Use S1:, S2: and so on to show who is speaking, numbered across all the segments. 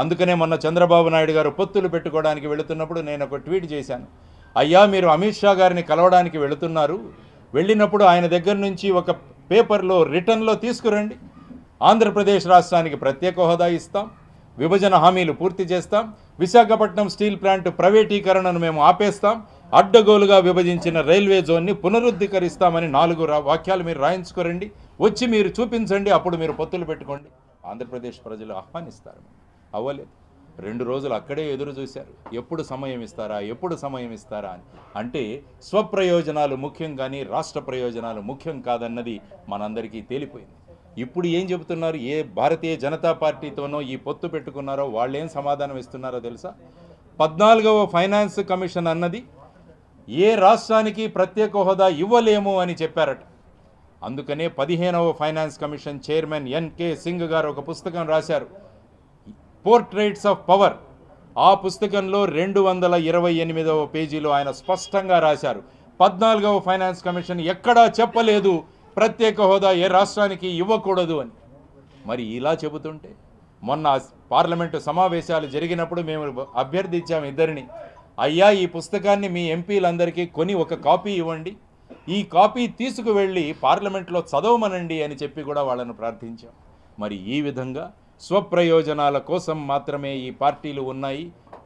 S1: అందుకనే మొన్న చంద్రబాబు నాయుడు గారు పొత్తులు పెట్టుకోవడానికి వెళుతున్నప్పుడు నేను ఒక ట్వీట్ చేశాను. అయ్యా మీరు అమిత్ షా గారిని కలవడానికి వెళుతున్నారు. వెళ్ళినప్పుడు ఆయన దగ్గర నుంచి ఒక పేపర్లో రిటర్న్లో తీసుకురండి. ఆంధ్రప్రదేశ్ రాష్ట్రానికి ప్రత్యేక హోదా ఇస్తాం. విభజన హామీలు పూర్తి చేస్తాం. విశాఖపట్నం స్టీల్ ప్లాంట్ ప్రైవేటీకరణను మేము ఆపేస్తాం. అడ్డగోలుగా విభజించిన రైల్వే జోన్ని పునరుద్ధీకరిస్తామని నాలుగు వాక్యాలు మీరు రాయించుకోరండి. వచ్చి మీరు చూపించండి అప్పుడు మీరు పొత్తులు పెట్టుకోండి. ఆంధ్రప్రదేశ్ ప్రజలు ఆహ్వానిస్తారు. అవ్వలేదు. రెండు రోజులు అక్కడే ఎదురు చూశారు. ఎప్పుడు సమయం ఇస్తారా? ఎప్పుడు సమయం ఇస్తారా అని. అంటే స్వప్రయోజనాలు ముఖ్యం కానీ రాష్ట్ర ప్రయోజనాలు ముఖ్యం కాదన్నది మనందరికీ తేలిపోయింది. ఇప్పుడు ఏం చెబుతున్నారు? ఏ భారతీయ జనతా పార్టీతోనో ఈ పొత్తు పెట్టుకున్నారో వాళ్ళు ఏం సమాధానం ఇస్తున్నారో తెలుసా? పద్నాలుగవ ఫైనాన్స్ కమిషన్ అన్నది ఏ రాష్ట్రానికి ప్రత్యేక హోదా ఇవ్వలేము అని చెప్పారట. అందుకనే పదిహేనవ finance commission chairman N K Singh గారు ఒక పుస్తకం రాశారు. పోర్ట్రైట్స్ ఆఫ్ పవర్ ఆ పుస్తకంలో రెండు వందల ఇరవై ఎనిమిదవ పేజీలో ఆయన స్పష్టంగా రాశారు. పద్నాలుగవ ఫైనాన్స్ కమిషన్ ఎక్కడా చెప్పలేదు. ప్రత్యేక హోదా ఏ రాష్ట్రానికి ఇవ్వకూడదు అని. మరి ఇలా చెబుతుంటే మొన్న పార్లమెంటు సమావేశాలు జరిగినప్పుడు మేము అభ్యర్థించాము ఇద్దరిని. అయ్యా ఈ పుస్తకాన్ని మీ ఎంపీలందరికీ కొని ఒక కాపీ ఇవ్వండి. ఈ కాపీ తీసుకువెళ్ళి పార్లమెంట్లో చదవమనండి అని చెప్పి కూడా వాళ్ళను ప్రార్థించాం. మరి ఈ విధంగా స్వప్రయోజనాల కోసం మాత్రమే ఈ పార్టీలు ఉన్నాయి.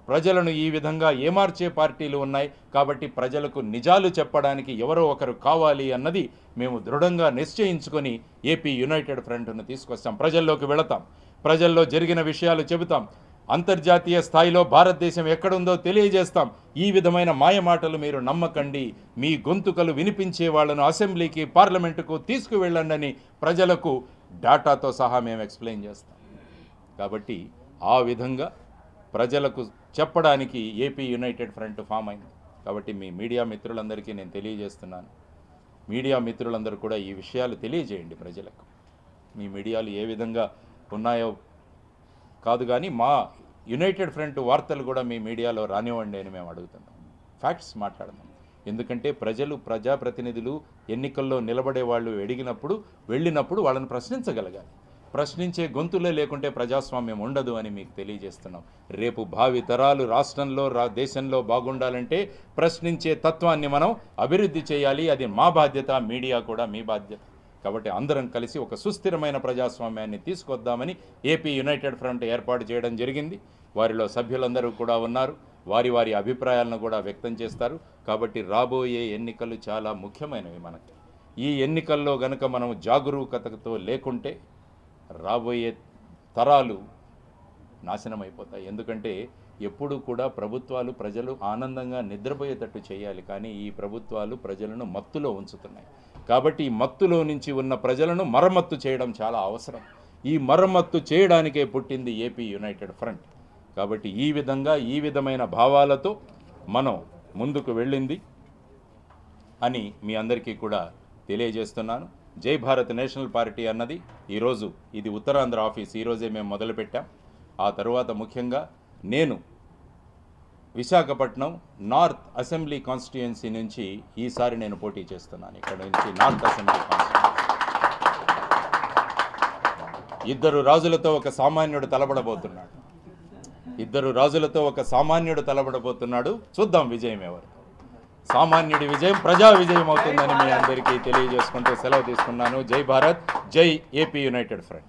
S1: ప్రజలను ఈ విధంగా ఏమార్చే పార్టీలు ఉన్నాయి. కాబట్టి ప్రజలకు నిజాలు చెప్పడానికి ఎవరో ఒకరు కావాలి అన్నది మేము దృఢంగా నిశ్చయించుకొని ఏపీ యునైటెడ్ ఫ్రంట్ను తీసుకొస్తాం. ప్రజల్లోకి వెళతాం. ప్రజల్లో జరిగిన విషయాలు చెబుతాం. అంతర్జాతీయ స్థాయిలో భారతదేశం ఎక్కడుందో తెలియజేస్తాం. ఈ విధమైన మాయమాటలు మీరు నమ్మకండి. మీ గొంతుకలు వినిపించే వాళ్ళను అసెంబ్లీకి పార్లమెంటుకు తీసుకువెళ్ళండి ప్రజలకు డాటాతో సహా మేము ఎక్స్ప్లెయిన్ చేస్తాం. కాబట్టి ఆ విధంగా ప్రజలకు చెప్పడానికి ఏపీ యునైటెడ్ ఫ్రంట్ ఫామ్ అయింది. కాబట్టి మీ మీడియా మిత్రులందరికీ నేను తెలియజేస్తున్నాను. మీడియా మిత్రులందరూ కూడా ఈ విషయాలు తెలియజేయండి ప్రజలకు. మీ మీడియాలు ఏ విధంగా ఉన్నాయో కాదు కానీ మా యునైటెడ్ ఫ్రంట్ వార్తలు కూడా మీ మీడియాలో రానివ్వండి అని మేము అడుగుతున్నాం. ఫ్యాక్ట్స్ మాట్లాడదాం. ఎందుకంటే ప్రజలు ప్రజాప్రతినిధులు ఎన్నికల్లో నిలబడే వాళ్ళు ఎడిగినప్పుడు వెళ్ళినప్పుడు వాళ్ళని ప్రశ్నించగలగాలి. ప్రశ్నించే గొంతులే లేకుంటే ప్రజాస్వామ్యం ఉండదు అని మీకు తెలియజేస్తున్నాం. రేపు భావి తరాలు రాష్ట్రంలో రా దేశంలో బాగుండాలంటే ప్రశ్నించే తత్వాన్ని మనం అభివృద్ధి చేయాలి. అది మా బాధ్యత మీడియా కూడా మీ బాధ్యత. కాబట్టి అందరం కలిసి ఒక సుస్థిరమైన ప్రజాస్వామ్యాన్ని తీసుకొద్దామని ఏపీ యునైటెడ్ ఫ్రంట్ ఏర్పాటు చేయడం జరిగింది. వారిలో సభ్యులందరూ కూడా ఉన్నారు. వారి వారి అభిప్రాయాలను కూడా వ్యక్తం చేస్తారు. కాబట్టి రాబోయే ఎన్నికలు చాలా ముఖ్యమైనవి మనకి. ఈ ఎన్నికల్లో గనుక మనం జాగరూకతతో లేకుంటే రాబోయే తరాలు నాశనం అయిపోతాయి ఎందుకంటే ఎప్పుడు కూడా ప్రభుత్వాలు ప్రజలు ఆనందంగా నిద్రపోయేటట్టు చేయాలి. కానీ ఈ ప్రభుత్వాలు ప్రజలను మత్తులో ఉంచుతున్నాయి. కాబట్టి ఈ మత్తులో నుంచి ఉన్న ప్రజలను మరమ్మత్తు చేయడం చాలా అవసరం. ఈ మరమ్మత్తు చేయడానికే పుట్టింది ఏపీ యునైటెడ్ ఫ్రంట్. కాబట్టి ఈ విధంగా ఈ విధమైన భావాలతో మనం ముందుకు వెళ్ళింది అని మీ అందరికీ కూడా తెలియజేస్తున్నాను. జై భారత్ నేషనల్ పార్టీ అన్నది. ఈరోజు ఇది ఉత్తరాంధ్ర ఆఫీస్. ఈరోజే మేము మొదలుపెట్టాం. ఆ తరువాత ముఖ్యంగా నేను విశాఖపట్నం నార్త్ అసెంబ్లీ కాన్స్టిట్యుయెన్సీ నుంచి ఈసారి నేను పోటీ చేస్తున్నాను. ఇక్కడ నుంచి నార్త్ అసెంబ్లీ కాన్స్టిట్యుయెన్సీ. ఇద్దరు రాజులతో ఒక సామాన్యుడు తలబడబోతున్నాడు. ఇద్దరు రాజులతో ఒక సామాన్యుడు తలబడబోతున్నాడు. చూద్దాం విజయం ఎవరు. సామాన్యుడి విజయం ప్రజా విజయం అవుతుందని మీ అందరికీ తెలియజేసుకుంటూ సెలవు తీసుకున్నాను. జై భారత్ జై ఏపీ యునైటెడ్ ఫ్రంట్.